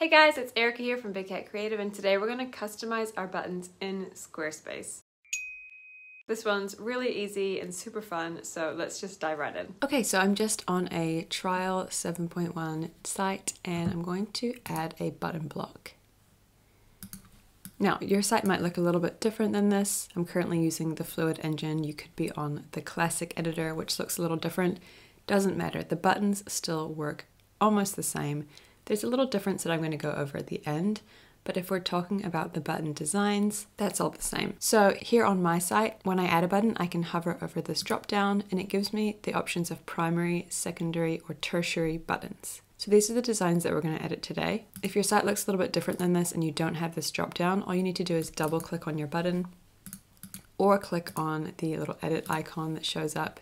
Hey guys, it's Erica here from Big Cat Creative and today we're going to customize our buttons in Squarespace. This one's really easy and super fun, so let's just dive right in. Okay, so I'm just on a trial 7.1 site and I'm going to add a button block. Now, your site might look a little bit different than this. I'm currently using the Fluid engine. You could be on the classic editor, which looks a little different. Doesn't matter, the buttons still work almost the same. There's a little difference that I'm going to go over at the end, but if we're talking about the button designs, that's all the same. So here on my site, when I add a button, I can hover over this drop down and it gives me the options of primary, secondary, or tertiary buttons. So these are the designs that we're going to edit today. If your site looks a little bit different than this and you don't have this drop down, all you need to do is double click on your button or click on the little edit icon that shows up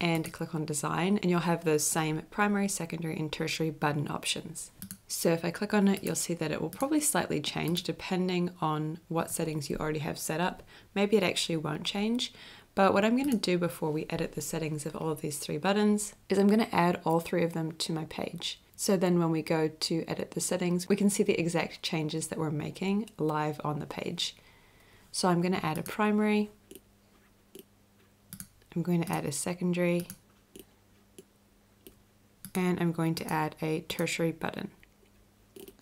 and click on design and you'll have those same primary, secondary and tertiary button options. So if I click on it, you'll see that it will probably slightly change depending on what settings you already have set up. Maybe it actually won't change, but what I'm going to do before we edit the settings of all of these three buttons is I'm going to add all three of them to my page. So then when we go to edit the settings, we can see the exact changes that we're making live on the page. So I'm going to add a primary, I'm going to add a secondary, and I'm going to add a tertiary button.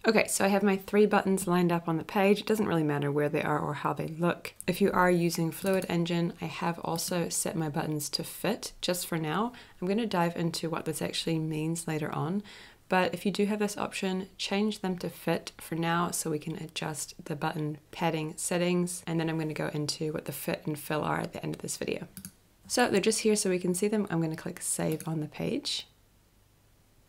Okay, so I have my three buttons lined up on the page. It doesn't really matter where they are or how they look. If you are using Fluid Engine, I have also set my buttons to fit just for now. I'm going to dive into what this actually means later on, but if you do have this option, change them to fit for now so we can adjust the button padding settings, and then I'm going to go into what the fit and fill are at the end of this video. So they're just here so we can see them. I'm going to click Save on the page.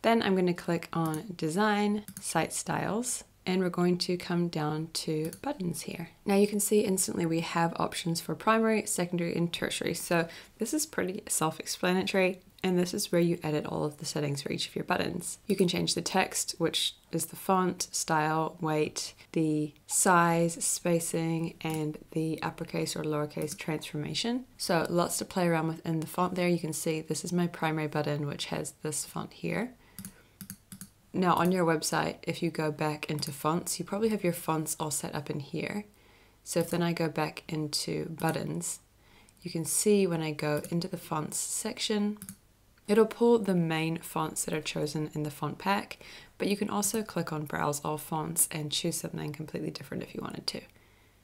Then I'm going to click on Design, Site Styles, and we're going to come down to buttons here. Now you can see instantly we have options for primary, secondary, and tertiary. So this is pretty self-explanatory and this is where you edit all of the settings for each of your buttons. You can change the text, which is the font, style, weight, the size, spacing, and the uppercase or lowercase transformation. So lots to play around with in the font there. You can see this is my primary button, which has this font here. Now on your website, if you go back into fonts, you probably have your fonts all set up in here. So if then I go back into buttons, you can see when I go into the fonts section, It'll pull the main fonts that are chosen in the font pack, but you can also click on Browse All Fonts and choose something completely different if you wanted to.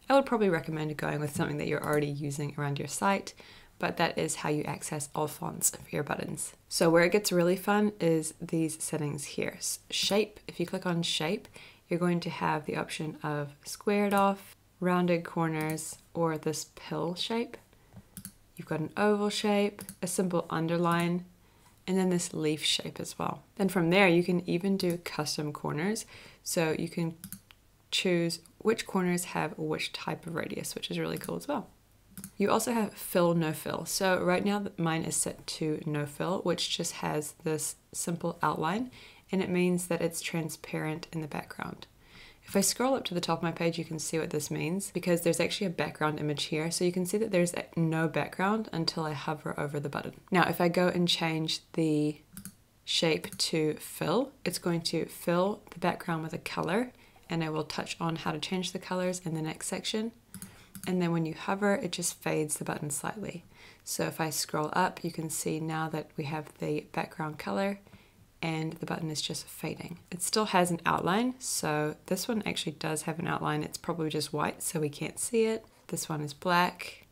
I would probably recommend going with something that you're already using around your site, but that is how you access all fonts for your buttons. So where it gets really fun is these settings here. Shape, if you click on shape, you're going to have the option of squared off, rounded corners, or this pill shape. You've got an oval shape, a simple underline, and then this leaf shape as well. Then from there, you can even do custom corners. So you can choose which corners have which type of radius, which is really cool as well. You also have fill, no fill. So right now mine is set to no fill, which just has this simple outline and it means that it's transparent in the background. If I scroll up to the top of my page, you can see what this means because there's actually a background image here. So you can see that there's no background until I hover over the button. Now, if I go and change the shape to fill, it's going to fill the background with a color and I will touch on how to change the colors in the next section. And then when you hover, it just fades the button slightly. So if I scroll up, you can see now that we have the background color and the button is just fading. It still has an outline, so this one actually does have an outline. It's probably just white, so we can't see it. This one is black.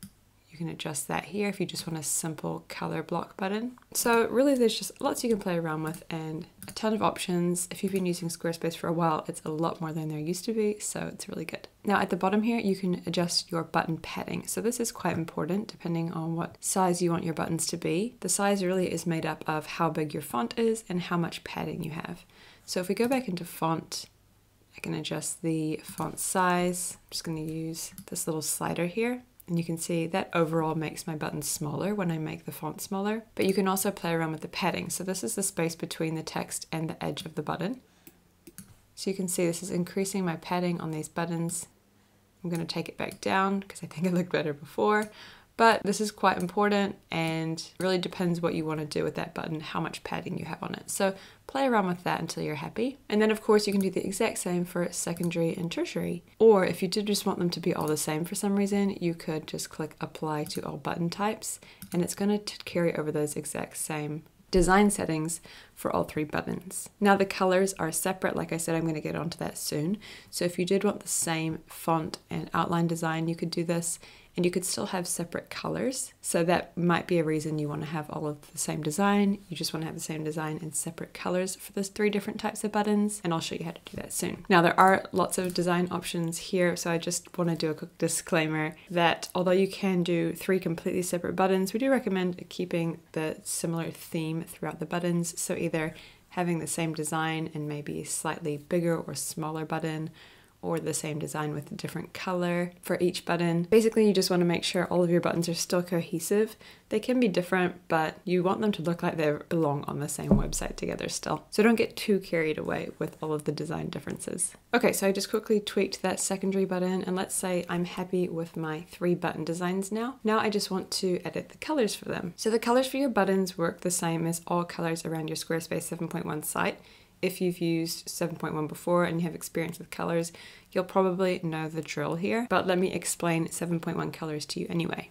Can adjust that here if you just want a simple color block button. So really there's just lots you can play around with and a ton of options. If you've been using Squarespace for a while, it's a lot more than there used to be, so it's really good. Now at the bottom here, you can adjust your button padding. So this is quite important depending on what size you want your buttons to be. The size really is made up of how big your font is and how much padding you have. So if we go back into font, I can adjust the font size. I'm just going to use this little slider here and you can see that overall makes my buttons smaller when I make the font smaller. But you can also play around with the padding. So this is the space between the text and the edge of the button. So you can see this is increasing my padding on these buttons. I'm going to take it back down because I think it looked better before. But this is quite important and really depends what you want to do with that button, how much padding you have on it. So play around with that until you're happy. And then of course you can do the exact same for secondary and tertiary. Or if you did just want them to be all the same for some reason, you could just click apply to all button types and it's going to carry over those exact same design settings for all three buttons. Now the colors are separate, like I said, I'm going to get onto that soon. So if you did want the same font and outline design, you could do this and you could still have separate colors. So that might be a reason you want to have all of the same design. You just want to have the same design in separate colors for those three different types of buttons. And I'll show you how to do that soon. Now there are lots of design options here. So I just want to do a quick disclaimer that although you can do three completely separate buttons, we do recommend keeping the similar theme throughout the buttons. So either having the same design and maybe slightly bigger or smaller button or the same design with a different color for each button. Basically, you just want to make sure all of your buttons are still cohesive. They can be different, but you want them to look like they belong on the same website together still. So don't get too carried away with all of the design differences. Okay, so I just quickly tweaked that secondary button and let's say I'm happy with my three button designs now. Now I just want to edit the colors for them. So the colors for your buttons work the same as all colors around your Squarespace 7.1 site if you've used 7.1 before and you have experience with colors, you'll probably know the drill here, but let me explain 7.1 colors to you anyway.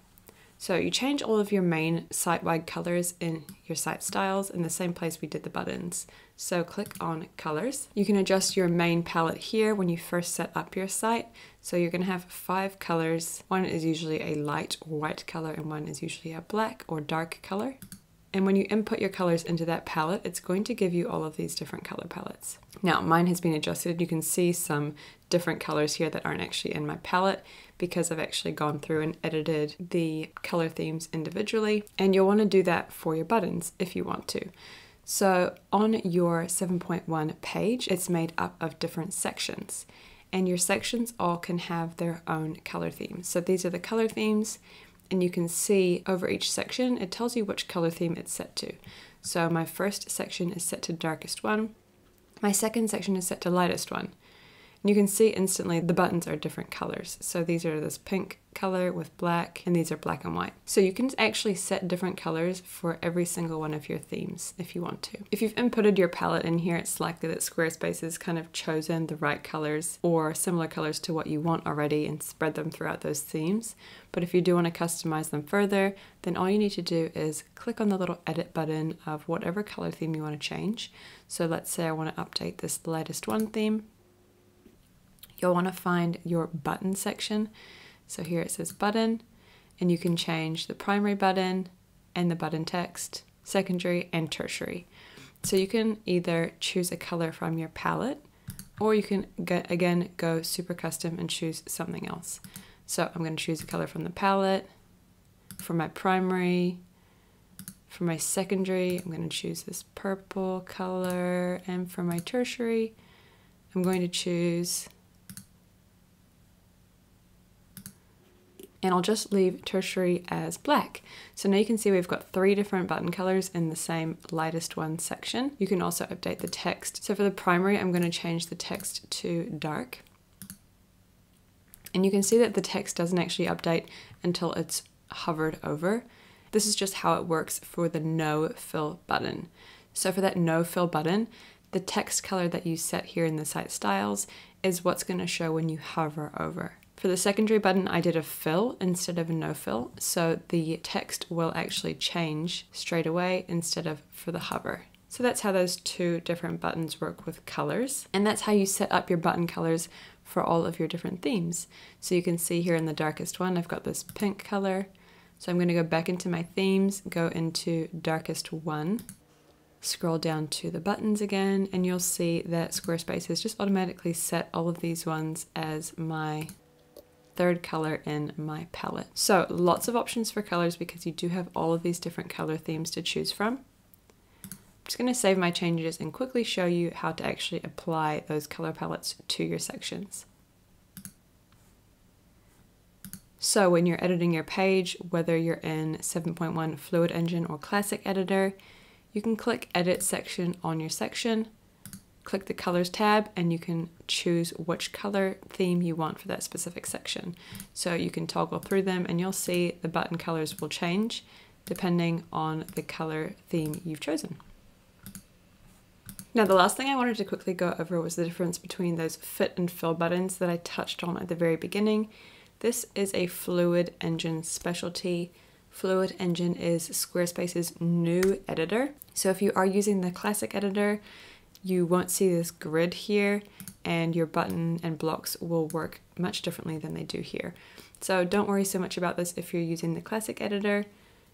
So you change all of your main site-wide colors in your site styles in the same place we did the buttons. So click on colors. You can adjust your main palette here when you first set up your site. So you're gonna have five colors. One is usually a light white color and one is usually a black or dark color. And when you input your colors into that palette, it's going to give you all of these different color palettes. Now, mine has been adjusted. You can see some different colors here that aren't actually in my palette because I've actually gone through and edited the color themes individually. And you'll want to do that for your buttons if you want to. So on your 7.1 page, it's made up of different sections and your sections all can have their own color themes. So these are the color themes and you can see over each section, it tells you which color theme it's set to. So my first section is set to darkest one. My second section is set to lightest one. And you can see instantly the buttons are different colors. So these are this pink color with black, and these are black and white. So you can actually set different colors for every single one of your themes if you want to. If you've inputted your palette in here, it's likely that Squarespace has kind of chosen the right colors or similar colors to what you want already and spread them throughout those themes. But if you do want to customize them further, then all you need to do is click on the little edit button of whatever color theme you want to change. So let's say I want to update this lightest one theme you'll want to find your button section. So here it says button, and you can change the primary button and the button text, secondary and tertiary. So you can either choose a color from your palette, or you can get, again go super custom and choose something else. So I'm going to choose a color from the palette. For my primary, for my secondary, I'm going to choose this purple color, and for my tertiary, I'm going to choose and I'll just leave tertiary as black. So now you can see we've got three different button colors in the same lightest one section. You can also update the text. So for the primary, I'm going to change the text to dark. And you can see that the text doesn't actually update until it's hovered over. This is just how it works for the no fill button. So for that no fill button, the text color that you set here in the site styles is what's going to show when you hover over. For the secondary button, I did a fill instead of a no fill, so the text will actually change straight away instead of for the hover. So that's how those two different buttons work with colors. And that's how you set up your button colors for all of your different themes. So you can see here in the darkest one, I've got this pink color. So I'm gonna go back into my themes, go into darkest one, scroll down to the buttons again, and you'll see that Squarespace has just automatically set all of these ones as my third color in my palette. So lots of options for colors because you do have all of these different color themes to choose from. I'm just going to save my changes and quickly show you how to actually apply those color palettes to your sections. So when you're editing your page, whether you're in 7.1 Fluid Engine or Classic Editor, you can click Edit Section on your section, click the colors tab and you can choose which color theme you want for that specific section. So you can toggle through them and you'll see the button colors will change depending on the color theme you've chosen. Now the last thing I wanted to quickly go over was the difference between those fit and fill buttons that I touched on at the very beginning. This is a Fluid Engine specialty. Fluid Engine is Squarespace's new editor. So if you are using the classic editor, you won't see this grid here and your button and blocks will work much differently than they do here. So don't worry so much about this if you're using the classic editor.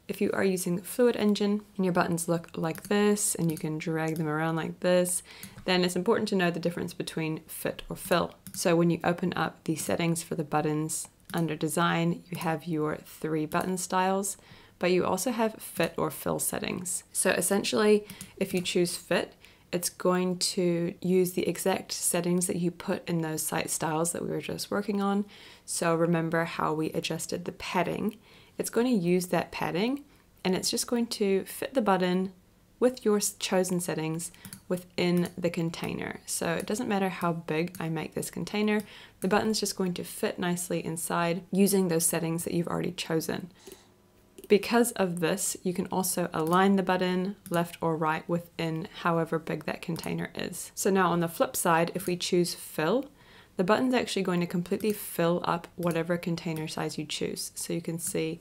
If you are using Fluid Engine and your buttons look like this and you can drag them around like this, then it's important to know the difference between fit or fill. So when you open up the settings for the buttons under design, you have your three button styles, but you also have fit or fill settings. So essentially, if you choose fit, it's going to use the exact settings that you put in those site styles that we were just working on. So remember how we adjusted the padding it's going to use that padding and it's just going to fit the button with your chosen settings within the container. So it doesn't matter how big I make this container, the button's just going to fit nicely inside using those settings that you've already chosen. Because of this, you can also align the button left or right within however big that container is. So now on the flip side, if we choose fill, the button's actually going to completely fill up whatever container size you choose. So you can see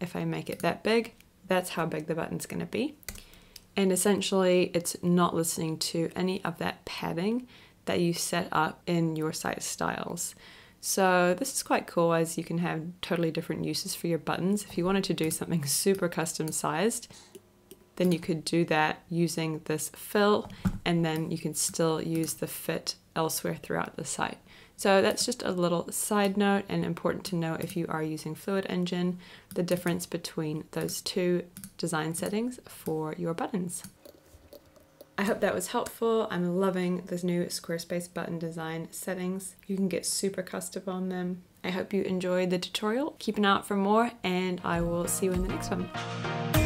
if I make it that big, that's how big the button's going to be. And essentially, it's not listening to any of that padding that you set up in your site styles. So this is quite cool as you can have totally different uses for your buttons. If you wanted to do something super custom sized, then you could do that using this fill and then you can still use the fit elsewhere throughout the site. So that's just a little side note and important to know if you are using Fluid Engine, the difference between those two design settings for your buttons. I hope that was helpful. I'm loving this new Squarespace button design settings. You can get super custom on them. I hope you enjoyed the tutorial. Keep an eye out for more and I will see you in the next one.